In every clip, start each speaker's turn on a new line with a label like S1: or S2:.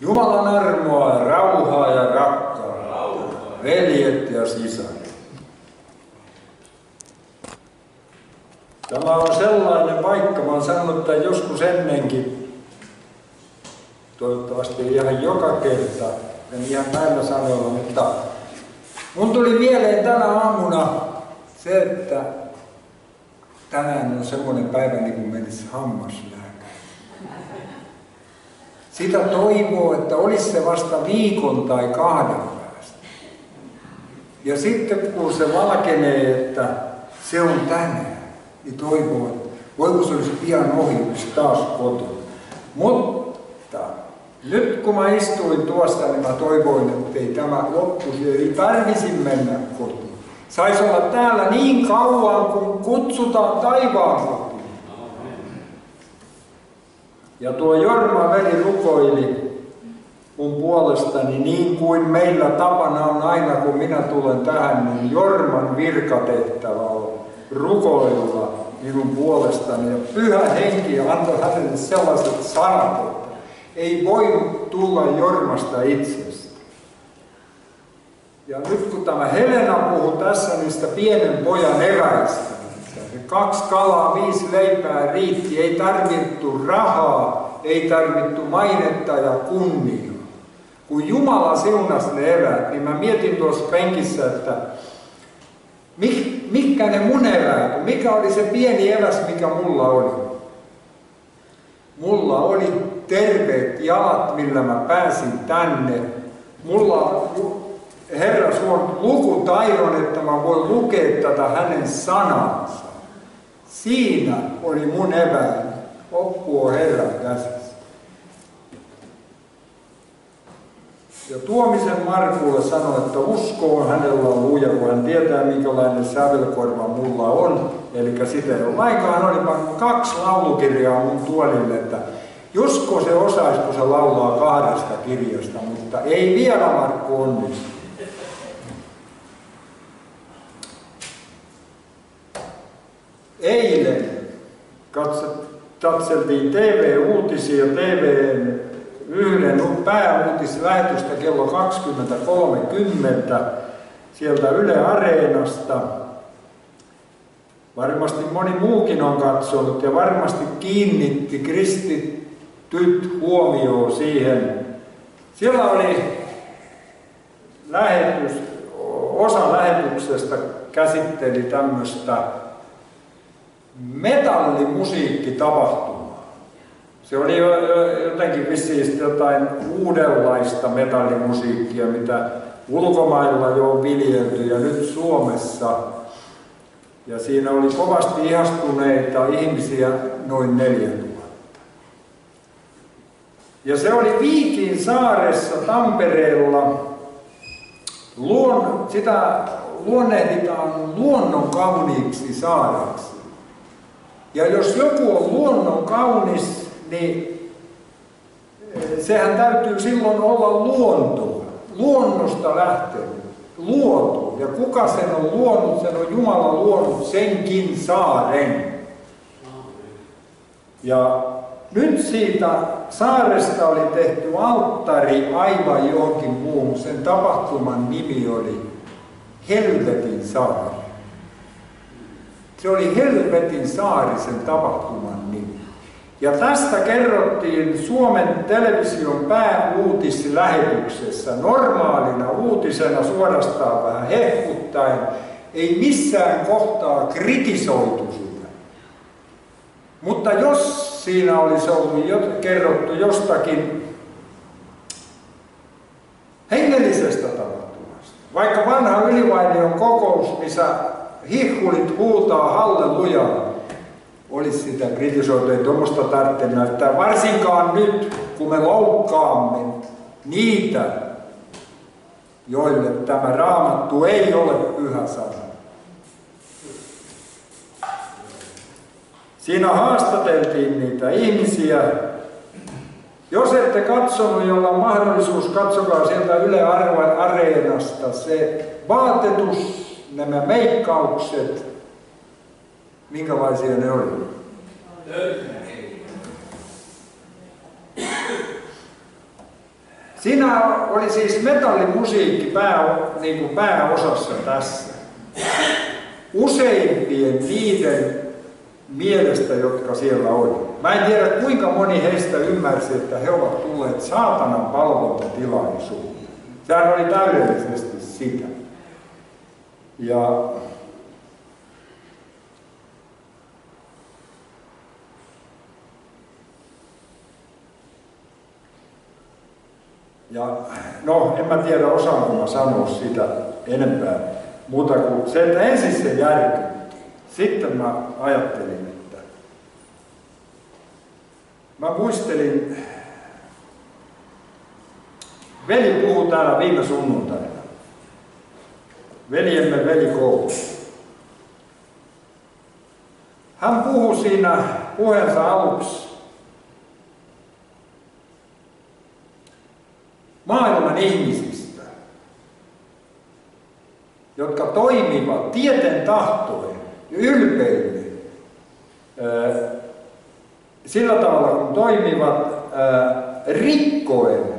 S1: Jumalan armoa rauhaa ja rakkautta, veljet ja sisaret. Tämä on sellainen paikka, mä oon sanonut että joskus ennenkin, toivottavasti ihan joka kerta, en ihan näillä sanoilla, mutta mun tuli mieleen tänä aamuna se, että tänään on semmoinen päivä niin kuin menisi hammaslääkäri. Sitä toivoo, että olisi se vasta viikon tai kahden päästä. Ja sitten kun se valkenee, että se on tänään, niin toivoo, että voiko se olisi pian ohi, olisi taas kotona. Mutta nyt kun mä istuin tuossa, niin mä toivoin, että ei tämä loppuisi, ei tarvisi mennä kotiin. Saisi olla täällä niin kauan, kun kutsutaan taivaan kotiin. Ja tuo Jorma veli rukoili mun puolestani niin kuin meillä tapana on aina, kun minä tulen tähän, niin Jorman virkatehtävä on rukoilla minun puolestani. Ja pyhä henki antoi hänelle sellaiset sanat, että ei voi tulla Jormasta itsestä. Ja nyt kun tämä Helena puhuu tässä niistä pienen pojan eväistä, kaksi kalaa, viisi leipää riitti, ei tarvittu rahaa, ei tarvittu mainetta ja kunnia. Kun Jumala siunasi ne eväät, niin mä mietin tuossa penkissä, että mikä ne mun eväät, mikä oli se pieni eväs, mikä mulla oli. Mulla oli terveet jalat, millä mä pääsin tänne. Mulla Herra suon lukutaidon, että mä voin lukea tätä hänen sanansa. Siinä oli mun eväin. Oppu on Herran käsissä. Ja Tuomisen Markulle sanoi, että usko on hänellä on luja, kun hän tietää, minkälainen sävelkorva mulla on. Eli sitä ei ole lainkaan. Oli kaksi laulukirjaa mun tuolille, että Jusko se osaisi, kun se laulaa kahdesta kirjasta, mutta ei vielä Markku onnistu. Eilen katseltiin TV-uutisia, TVn yhden pääuutislähetystä kello 20.30 sieltä Yle Areenasta. Varmasti moni muukin on katsonut ja varmasti kiinnitti kristityt huomioon siihen. Siellä oli lähetys, osa lähetyksestä käsitteli tämmöistä metallimusiikkitapahtuma. Se oli jotenkin vissiin jotain uudenlaista metallimusiikkia, mitä ulkomailla jo on viljelty ja nyt Suomessa. Ja siinä oli kovasti ihastuneita ihmisiä noin 4000. Ja se oli Viikin saaressa Tampereella. Luon, sitä luonnehditaan luonnon kauniiksi saaraksi. Ja jos joku on luonnon kaunis, niin eh, sehän täytyy silloin olla luontoa. Luonnosta lähtenyt, luotu. Ja kuka sen on luonut? Sen on Jumala luonut senkin saaren. Ja nyt siitä saaresta oli tehty alttari aivan johonkin muuhun. Sen tapahtuman nimi oli Helvetin saari. Se oli Helvetin saari sen tapahtuman nimi. Ja tästä kerrottiin Suomen television pääuutislähetyksessä normaalina uutisena suorastaan vähän hehkuttaen. Ei missään kohtaa kritisoitu sitä. Mutta jos siinä olisi ollut kerrottu jostakin hengellisestä tapahtumasta, vaikka vanha ylivainion kokous, missä hihkulit huutaa hallelujaa, olisi sitä kritisoitu, tuommoista tarvitse näyttää. Varsinkaan nyt, kun me loukkaamme niitä, joille tämä raamattu ei ole pyhä sana. Siinä haastateltiin niitä ihmisiä. Jos ette katsonut, jolla on mahdollisuus, katsokaa sieltä Yle Areenasta se vaatetus nämä meikkaukset, minkälaisia ne oli? Siinä oli siis metallimusiikki pää, niin kuin pääosassa tässä. Useimpien niiden mielestä, jotka siellä oli. Mä en tiedä kuinka moni heistä ymmärsi, että he ovat tulleet saatanan palvontatilaisuuteen. Sehän oli täydellisesti sitä. Ja Ja no, en mä tiedä osaanko mä sanoa sitä enempää, muuta kuin se, että ensin se järkytti. Sitten mä ajattelin, että mä muistelin, veli puhui täällä viime sunnuntaina. Veljemme veli koulu. Hän puhui siinä puheensa aluksi maailman ihmisistä, jotka toimivat tieten tahtoen ja ylpeiden sillä tavalla, kun toimivat rikkoen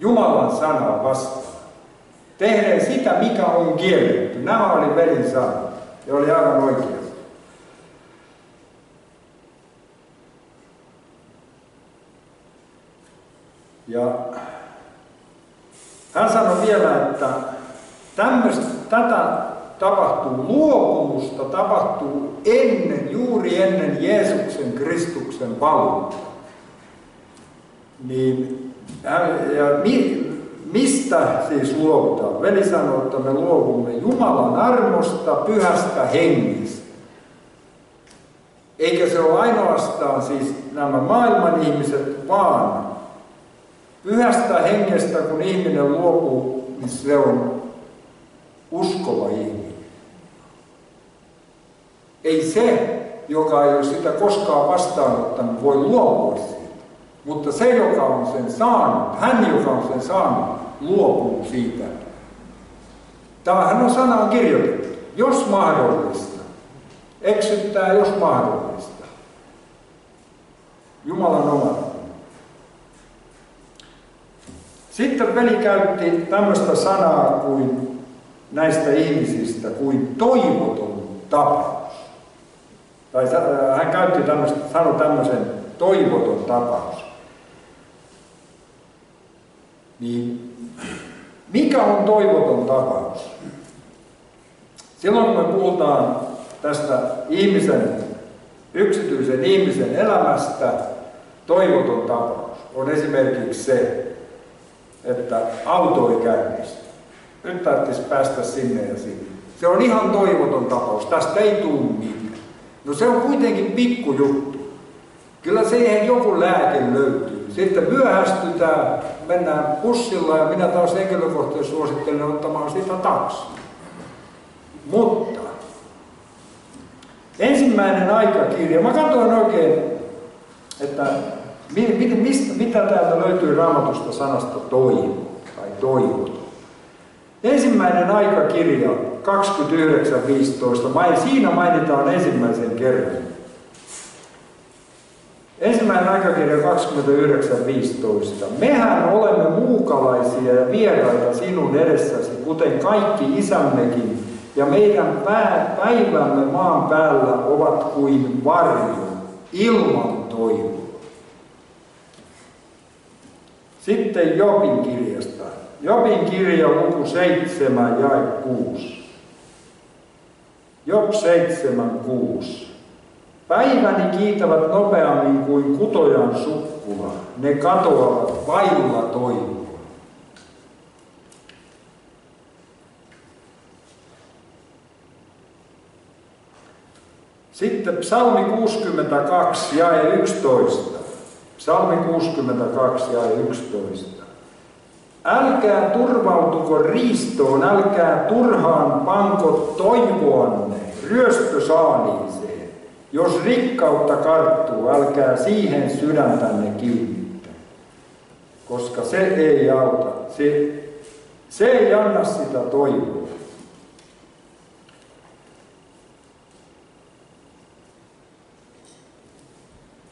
S1: Jumalan sanaa vastaan. Tehdään sitä, mikä on kielletty. Nämä oli velin sanat ja oli aivan oikein. Ja hän sanoi vielä, että tämmöistä, tätä tapahtuu, luopumusta tapahtuu ennen, juuri ennen Jeesuksen Kristuksen paluuta. Niin, ja mi, mistä siis luovutaan? Veli sanoi, että me luovumme Jumalan armosta, pyhästä hengestä. Eikä se ole ainoastaan siis nämä maailman ihmiset, vaan Pyhästä hengestä, kun ihminen luopuu, niin se on uskova ihminen. Ei se, joka ei ole sitä koskaan vastaanottanut, voi luopua siitä. Mutta se, joka on sen saanut, hän, joka on sen saanut, luopuu siitä. Tämähän on sanaan kirjoitettu. Jos mahdollista. Eksyttää, jos mahdollista. Jumalan oma. Sitten veli käytti tämmöistä sanaa kuin näistä ihmisistä kuin toivoton tapaus. Tai hän käytti tämmöistä, sanoi tämmöisen toivoton tapaus. Niin mikä on toivoton tapaus? Silloin kun me puhutaan tästä ihmisen, yksityisen ihmisen elämästä, toivoton tapaus on esimerkiksi se, että auto ei käynnisty. Nyt tarvitsisi päästä sinne ja sinne. Se on ihan toivoton tapaus. Tästä ei tule mitään. No se on kuitenkin pikkujuttu. Kyllä siihen joku lääke löytyy. Sitten myöhästytään, mennään bussilla ja minä taas henkilökohtaisesti suosittelen ottamaan sitä taksi. Mutta ensimmäinen aikakirja, mä katsoin oikein, että Mistä, mitä täältä löytyy raamatusta sanasta toivo tai toivoton? Ensimmäinen aikakirja 29.15. Siinä mainitaan ensimmäisen kerran. Ensimmäinen aikakirja 29.15. Mehän olemme muukalaisia ja vieraita sinun edessäsi, kuten kaikki isämmekin, ja meidän päivämme maan päällä ovat kuin varjo, ilman toivoa. Sitten Jobin kirjasta. Jobin kirja luku 7 ja 6. Job 7, 6. Päiväni kiitävät nopeammin kuin kutojan sukkula. Ne katoavat vailla toivoa. Sitten psalmi 62 ja 11. Psalmi 62 ja 11. Älkää turvautuko riistoon, älkää turhaan panko toivoanne ryöstösaaniiseen. Jos rikkautta karttuu, älkää siihen sydäntänne kiinnittää. Koska se ei auta, se, se ei anna sitä toivoa.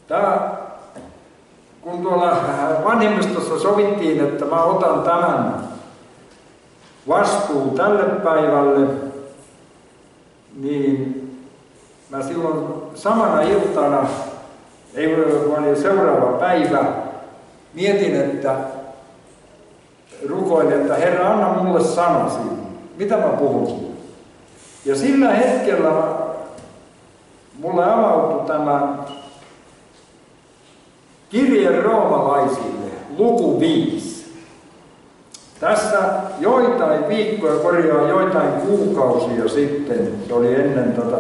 S1: Tämä kun tuolla vanhemmistossa sovittiin, että mä otan tämän vastuun tälle päivälle, niin mä silloin samana iltana, ei ole seuraava päivä, mietin, että rukoin, että Herra, anna mulle sanasi. Mitä mä puhun Ja sillä hetkellä mulle avautui tämä kirje roomalaisille, luku 5. Tässä joitain viikkoja, korjaa joitain kuukausia sitten, se oli ennen tätä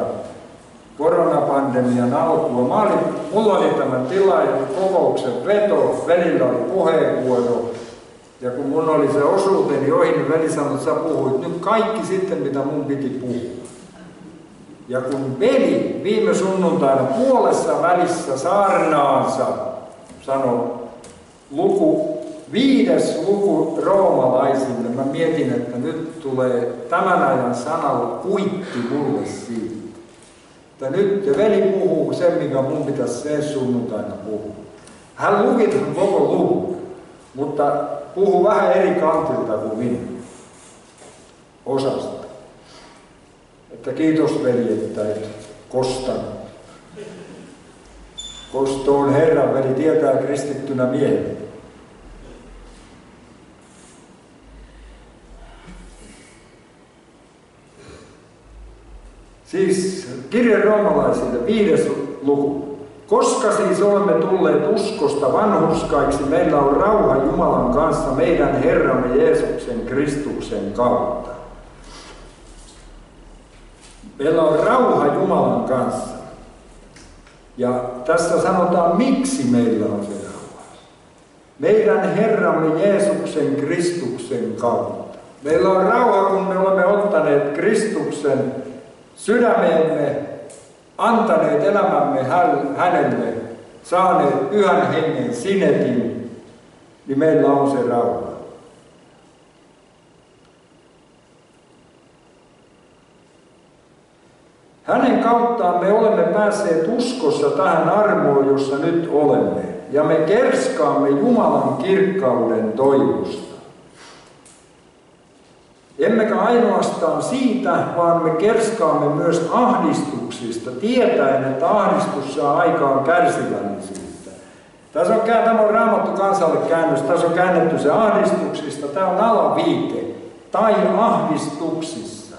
S1: koronapandemian alkua. Mä olin, mulla oli tämän tilaajan kokouksen veto, velillä oli puheenvuoro, ja kun mun oli se osuuteni ohi, niin veli sanoi, että sä puhuit nyt kaikki sitten, mitä mun piti puhua. Ja kun veli viime sunnuntaina puolessa välissä saarnaansa sanoi luku, viides luku roomalaisille, mä mietin, että nyt tulee tämän ajan sanalla kuitti mulle siitä. Että nyt ja veli puhuu sen, mikä mun pitäisi sen sunnuntaina puhua. Hän luki koko luvun, mutta puhuu vähän eri kantilta kuin minä. Osasta. Että kiitos veli, että et kostanut. Kosto on Herran veli, tietää kristittynä miehen. Siis kirja roomalaisille, viides luku. Koska siis olemme tulleet uskosta vanhurskaiksi, meillä on rauha Jumalan kanssa meidän Herramme Jeesuksen Kristuksen kautta. Meillä on rauha Jumalan kanssa. Ja tässä sanotaan, miksi meillä on se rauha. Meidän Herramme Jeesuksen Kristuksen kautta. Meillä on rauha, kun me olemme ottaneet Kristuksen sydämeemme, antaneet elämämme hänelle, saaneet pyhän hengen sinetin, niin meillä on se rauha. Hänen kauttaan me olemme päässeet uskossa tähän armoon, jossa nyt olemme, ja me kerskaamme Jumalan kirkkauden toivosta. Emmekä ainoastaan siitä, vaan me kerskaamme myös ahdistuksista, tietäen, että ahdistus saa aikaan kärsivällisyyttä. Tässä on, tämä on raamattu kansalle käännös, tässä on käännetty se ahdistuksista, tämä on alaviite, tai ahdistuksissa.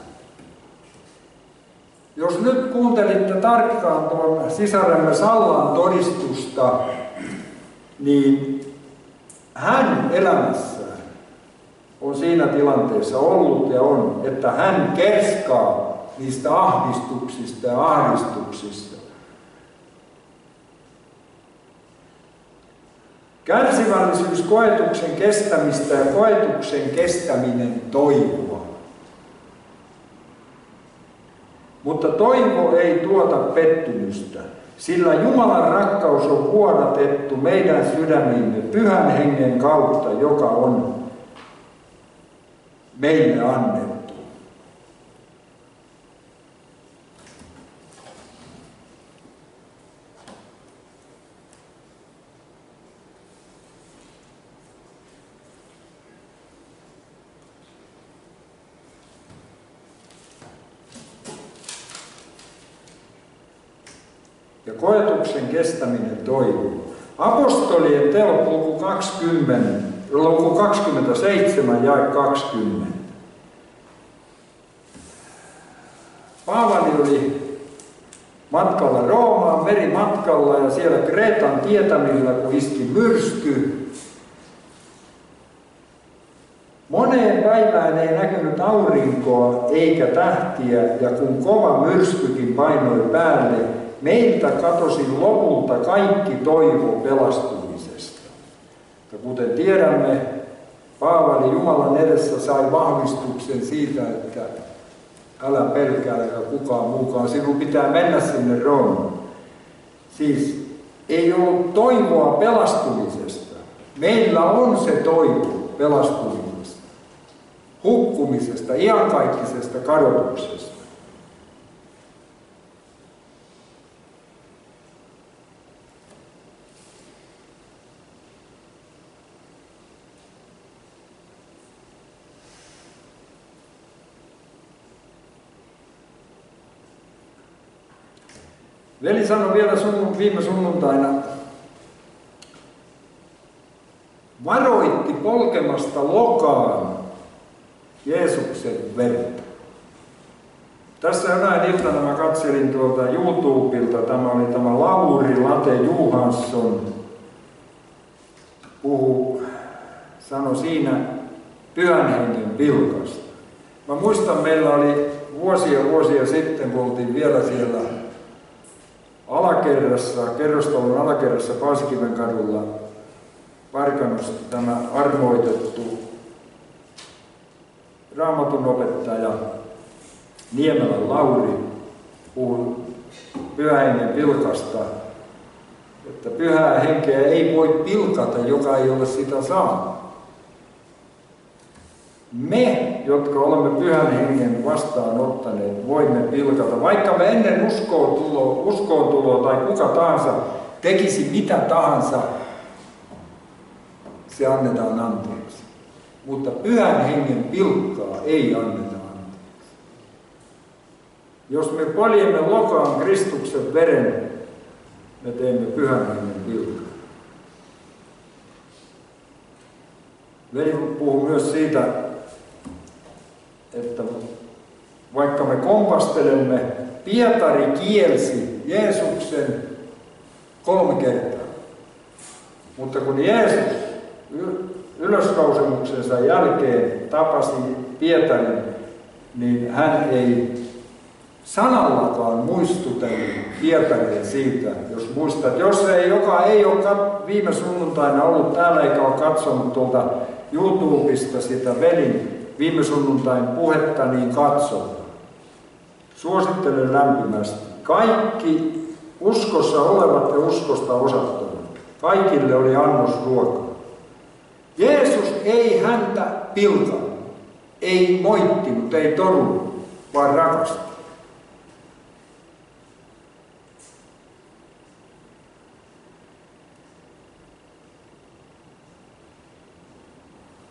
S1: Jos nyt kuuntelitte tarkkaan tuon sisaremme Sallan todistusta, niin hän elämässä on siinä tilanteessa ollut ja on, että hän kerskaa niistä ahdistuksista ja ahdistuksista. Kärsivällisyys koetuksen kestämistä ja koetuksen kestäminen toivoa. Mutta toivo ei tuota pettymystä, sillä Jumalan rakkaus on vuodatettu meidän sydämimme pyhän hengen kautta, joka on meille annettu. Ja koetuksen kestäminen toivoo. Apostolien teot luku 20 luku 27 ja 20. Paavali oli matkalla Roomaan, merimatkalla ja siellä Kreetan tietämillä, kun iski myrsky. Moneen päivään ei näkynyt aurinkoa eikä tähtiä, ja kun kova myrskykin painoi päälle, meiltä katosi lopulta kaikki toivo pelastua. Ja kuten tiedämme, Paavali Jumalan edessä sai vahvistuksen siitä, että älä pelkää eikä kukaan muukaan, sinun pitää mennä sinne Roomaan. Siis ei ollut toivoa pelastumisesta. Meillä on se toivo pelastumisesta, hukkumisesta, iankaikkisesta kadotuksesta. Veli sanoi vielä sun, viime sunnuntaina, varoitti polkemasta lokaan Jeesuksen verta. Tässä jonain iltana mä katselin tuolta YouTubeilta, tämä oli tämä Lauri Late Johansson, puhu, sanoi siinä pyhän hengen pilkasta. Mä muistan, meillä oli vuosia vuosia sitten, kun oltiin vielä siellä alakerrassa, kerrostalon alakerrassa Paasikiven kadulla Parkanossa tämä armoitettu raamatun opettaja Niemelän Lauri puhui pyhähengen pilkasta, että pyhää henkeä ei voi pilkata, joka ei ole sitä saanut. Me, jotka olemme pyhän hengen vastaanottaneet, voimme pilkata. Vaikka me ennen uskoon tuloa, uskoon tuloa tai kuka tahansa tekisi mitä tahansa, se annetaan anteeksi. Mutta pyhän hengen pilkkaa ei anneta anteeksi. Jos me poljemme lokaan Kristuksen veren, me teemme pyhän hengen pilkkaa. Veli puhuu myös siitä, että vaikka me kompastelemme, Pietari kielsi Jeesuksen kolme kertaa. Mutta kun Jeesus ylösnousemuksensa jälkeen tapasi Pietarin, niin hän ei sanallakaan muistutellut Pietaria siitä, jos muistat. Jos ei, joka ei ole viime sunnuntaina ollut täällä eikä ole katsonut tuolta YouTubesta sitä velin viime sunnuntain puhetta, niin katso. Suosittelen lämpimästi. Kaikki uskossa olevat ja uskosta osattomat. Kaikille oli annos ruokaa. Jeesus ei häntä pilkannut, ei moittinut, ei torunut, vaan rakasti.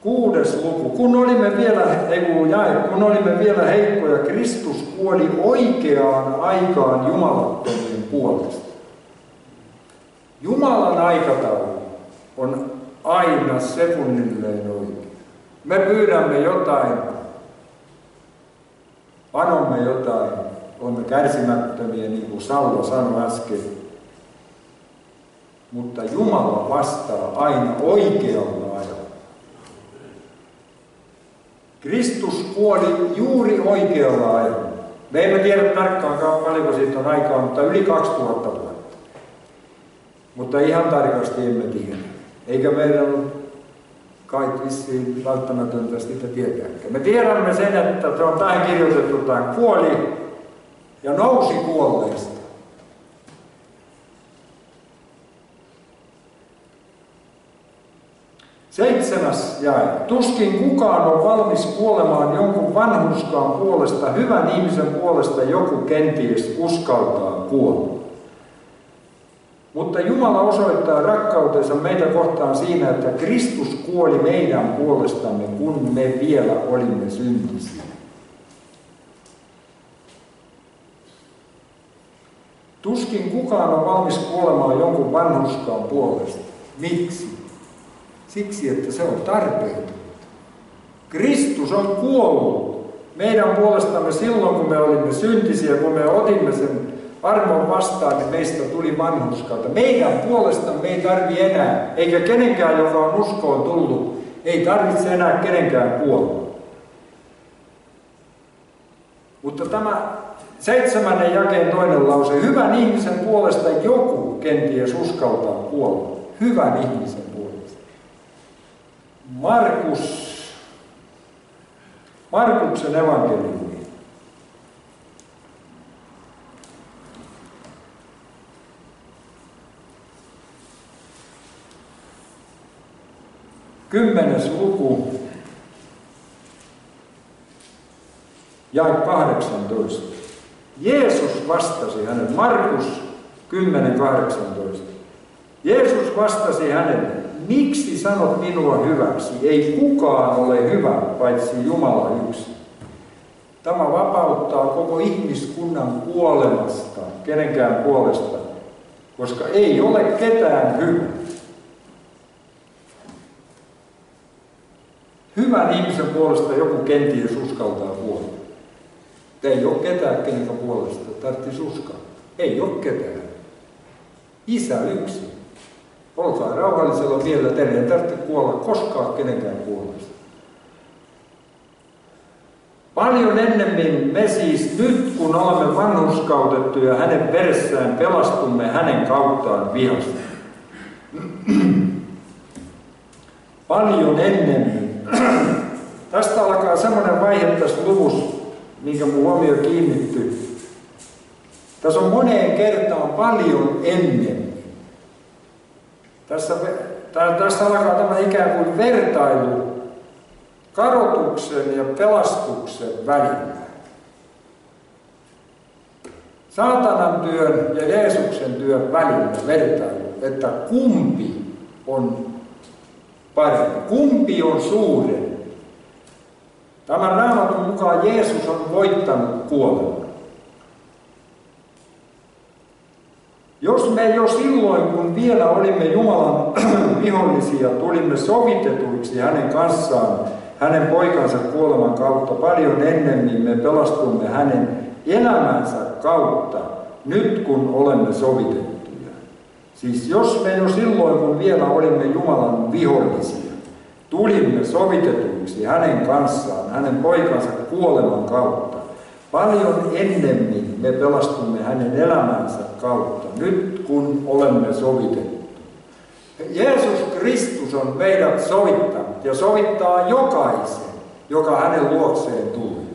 S1: Kuudes luku. Kun olimme vielä, ei kun, jae, kun olimme vielä heikkoja, Kristus kuoli oikeaan aikaan jumalattomien puolesta. Jumalan aikataulu on aina sekunnilleen oikein. Me pyydämme jotain, anomme jotain, olemme kärsimättömiä, niin kuin Sallo sanoi äsken. Mutta Jumala vastaa aina oikealla ajalla. Kristus kuoli juuri oikealla ajalla. Me emme tiedä tarkkaan paljonko siitä on aikaa, mutta yli 2000 vuotta. Mutta ihan tarkasti emme tiedä. Eikä meidän ole kai vissiin välttämätöntä sitä tietääkään. Me tiedämme sen, että se on tähän kirjoitettu, hän kuoli ja nousi kuolleista. Seitsemäs jae. Tuskin kukaan on valmis kuolemaan jonkun vanhuskaan puolesta, hyvän ihmisen puolesta joku kenties uskaltaa kuolla. Mutta Jumala osoittaa rakkautensa meitä kohtaan siinä, että Kristus kuoli meidän puolestamme, kun me vielä olimme syntisiä. Tuskin kukaan on valmis kuolemaan jonkun vanhuskaan puolesta. Miksi? Siksi, että se on tarpeetonta. Kristus on kuollut meidän puolestamme silloin, kun me olimme syntisiä, kun me otimme sen armon vastaan, niin meistä tuli vanhuskalta. Meidän puolestamme ei tarvi enää, eikä kenenkään, joka on uskoon tullut, ei tarvitse enää kenenkään kuolla. Mutta tämä seitsemännen jakeen toinen lause, hyvän ihmisen puolesta joku kenties uskaltaa kuolla. Hyvän ihmisen puolesta. Markus, Markuksen evankeliumi. Kymmenes luku, jae 18. Jeesus vastasi hänen, Markus 10.18. Jeesus vastasi hänelle, miksi sanot minua hyväksi? Ei kukaan ole hyvä, paitsi Jumala yksi. Tämä vapauttaa koko ihmiskunnan kuolemasta, kenenkään puolesta, koska ei ole ketään hyvä. Hyvän ihmisen puolesta joku kenties uskaltaa puolella. Ei ole ketään, kenenkä puolesta tarvitsisi uskaa. Ei ole ketään. Isä yksi. Olkaa rauhallisella mielellä, teidän ei tarvitse kuolla koskaan kenenkään puolesta. Paljon ennemmin me siis nyt, kun olemme vanhuskautettuja hänen veressään, pelastumme hänen kauttaan vihasta. Paljon ennemmin. Tästä alkaa semmoinen vaihe tässä luvussa, minkä mun huomio kiinnittyy. Tässä on moneen kertaan paljon ennemmin. Tässä, tässä alkaa tämä ikään kuin vertailu kadotuksen ja pelastuksen välillä. Saatanan työn ja Jeesuksen työn välillä vertailu, että kumpi on parempi, kumpi on suurempi. Tämän raamatun mukaan Jeesus on voittanut kuoleman. Jos me jo silloin, kun vielä olimme Jumalan vihollisia, tulimme sovitetuiksi hänen kanssaan hänen poikansa kuoleman kautta paljon ennemmin me pelastumme hänen elämänsä kautta, nyt kun olemme sovitettuja. Siis jos me jo silloin, kun vielä olimme Jumalan vihollisia, tulimme sovitetuiksi hänen kanssaan, hänen poikansa kuoleman kautta, paljon ennemmin me pelastumme hänen elämänsä kautta, nyt kun olemme sovitettuja. Jeesus Kristus on meidät sovittanut ja sovittaa jokaisen, joka hänen luokseen tulee.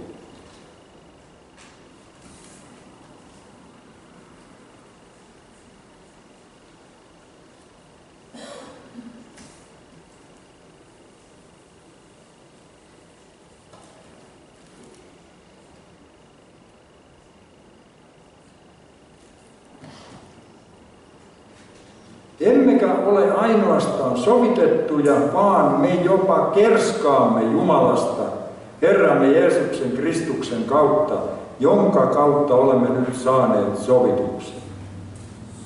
S1: Emmekä ole ainoastaan sovitettuja, vaan me jopa kerskaamme Jumalasta, Herramme Jeesuksen Kristuksen kautta, jonka kautta olemme nyt saaneet sovituksen.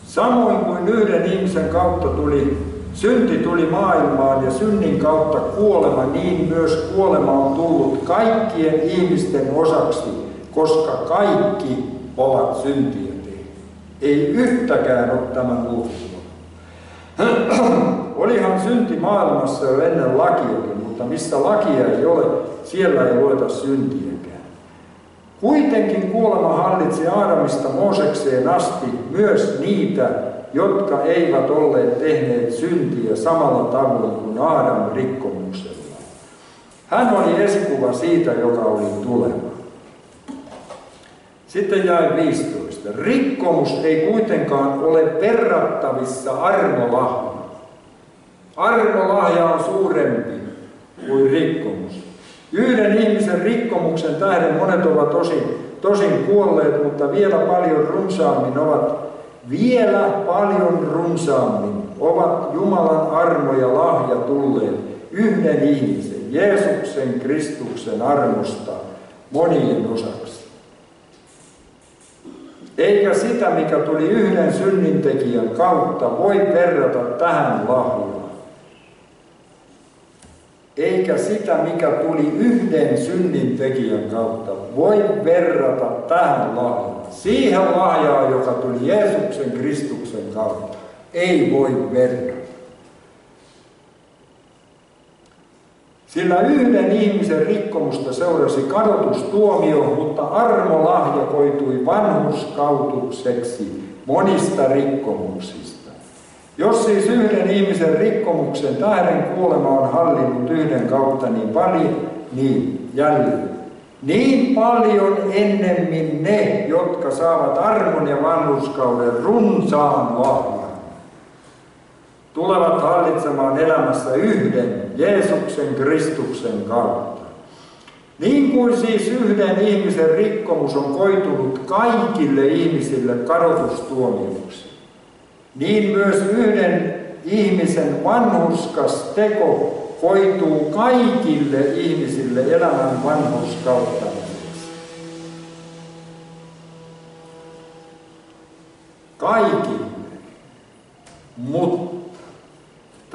S1: Samoin kuin yhden ihmisen kautta tuli, synti tuli maailmaan ja synnin kautta kuolema, niin myös kuolema on tullut kaikkien ihmisten osaksi, koska kaikki ovat syntiä tehneet. Ei yhtäkään ole tämän ulkopuolella. Olihan synti maailmassa jo ennen lakiakin, mutta missä lakia ei ole, siellä ei lueta syntiäkään. Kuitenkin kuolema hallitsi Aadamista Moosekseen asti myös niitä, jotka eivät olleet tehneet syntiä samalla tavoin kuin Aadam rikkomuksella. Hän oli esikuva siitä, joka oli tuleva. Sitten jäi 15. Rikkomus ei kuitenkaan ole verrattavissa armolahjaan. Armolahja on suurempi kuin rikkomus. Yhden ihmisen rikkomuksen tähden monet ovat tosin, tosin kuolleet, mutta vielä paljon runsaammin ovat, vielä paljon runsaammin ovat Jumalan armo ja lahja tulleet yhden ihmisen, Jeesuksen Kristuksen armosta monien osaksi. Eikä sitä, mikä tuli yhden synnintekijän kautta, voi verrata tähän lahjaan. Eikä sitä, mikä tuli yhden synnintekijän kautta, voi verrata tähän lahjaan. Siihen lahjaan, joka tuli Jeesuksen Kristuksen kautta, ei voi verrata. Sillä yhden ihmisen rikkomusta seurasi kadotustuomio, mutta armolahja koitui vanhuskautukseksi monista rikkomuksista. Jos siis yhden ihmisen rikkomuksen tähden kuolema on hallinnut yhden kautta niin paljon, niin jälleen. Niin paljon ennemmin ne, jotka saavat armon ja vanhuskauden runsaan lahjan tulevat hallitsemaan elämässä yhden Jeesuksen Kristuksen kautta. Niin kuin siis yhden ihmisen rikkomus on koitunut kaikille ihmisille kadotustuomioksi, niin myös yhden ihmisen vanhuskas teko koituu kaikille ihmisille elämän vanhuskautta. Kaikille, mutta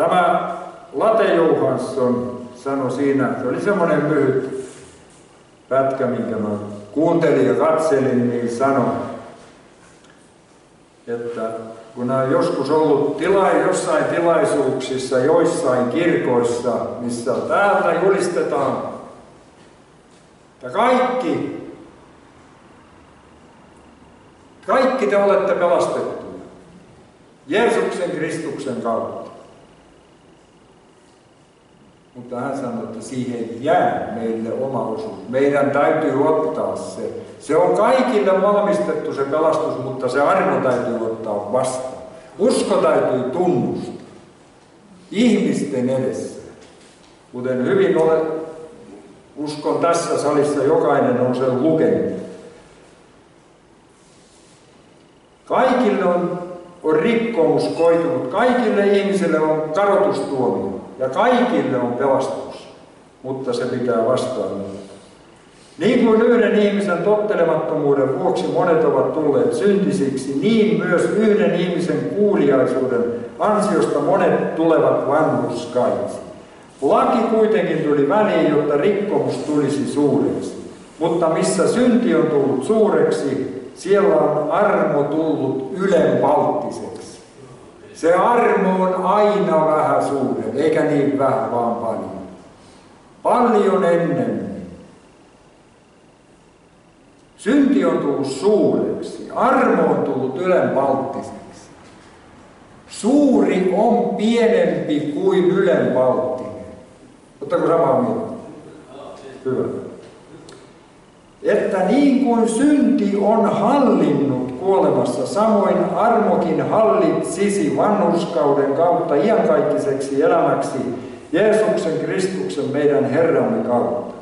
S1: tämä Late Johansson sanoi siinä, se oli semmoinen lyhyt pätkä, minkä mä kuuntelin ja katselin, niin sanoi, että kun on joskus ollut tila, jossain tilaisuuksissa, joissain kirkoissa, missä täältä julistetaan, että kaikki, kaikki te olette pelastettuja Jeesuksen Kristuksen kautta. Mutta hän sanoi, että siihen jää meille oma osuus. Meidän täytyy ottaa se. Se on kaikille valmistettu se pelastus, mutta se armo täytyy ottaa vastaan. Usko täytyy tunnustaa. Ihmisten edessä. Kuten hyvin ole, uskon tässä salissa jokainen on sen lukenut. Kaikille on, on rikkomus koitunut. Kaikille ihmisille on karotustuomio. Ja kaikille on pelastus, mutta se pitää vastaanottaa. Niin kuin yhden ihmisen tottelemattomuuden vuoksi monet ovat tulleet syntisiksi, niin myös yhden ihmisen kuuliaisuuden ansiosta monet tulevat vanhuskaiksi. Laki kuitenkin tuli väliin, jotta rikkomus tulisi suureksi. Mutta missä synti on tullut suureksi, siellä on armo tullut ylenpalttiseksi. Se armo on aina vähän suurempi, eikä niin vähän, vaan paljon. Paljon ennemmin. Synti on tullut suureksi, armo on tullut ylenpalttiseksi. Suuri on pienempi kuin ylenpalttinen. Ottako samaa mieltä? Hyvä. Että niin kuin synti on hallinnut kuolemassa. Samoin armokin hallitsisi vanhuskauden kautta iankaikkiseksi elämäksi Jeesuksen Kristuksen meidän Herramme kautta.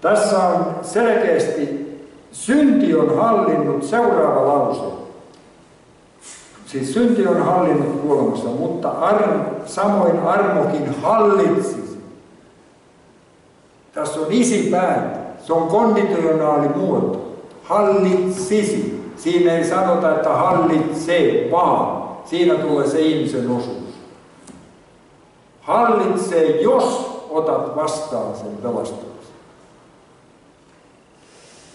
S1: Tässä on selkeästi synti on hallinnut seuraava lause. Siis synti on hallinnut kuolemassa, mutta arm, samoin armokin hallitsisi. Tässä on isi päätä. Se on konditionaali muoto. Hallitsisi. Siinä ei sanota, että hallitsee, vaan siinä tulee se ihmisen osuus. Hallitsee, jos otat vastaan sen pelastuksen.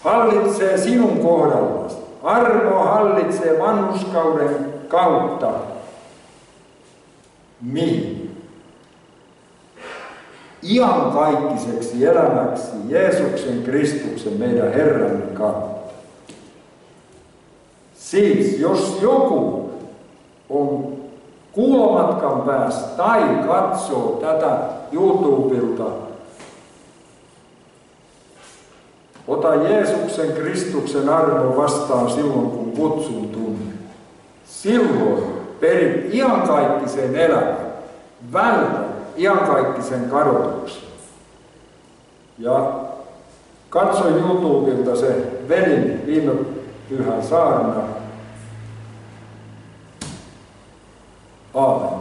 S1: Hallitsee sinun kohdallasi. Armo hallitsee vanhuskauden kautta. Mihin? Iankaikiseksi elämäksi Jeesuksen Kristuksen meidän Herramme kautta. Siis jos joku on kuulomatkan päässä tai katsoo tätä YouTubelta, ota Jeesuksen Kristuksen arvo vastaan silloin, kun kutsun tunne. Silloin perit iankaikkisen elämän, vältä iankaikkisen kadotuksen. Ja katso YouTubelta se velin viime pyhän saarna, Amen.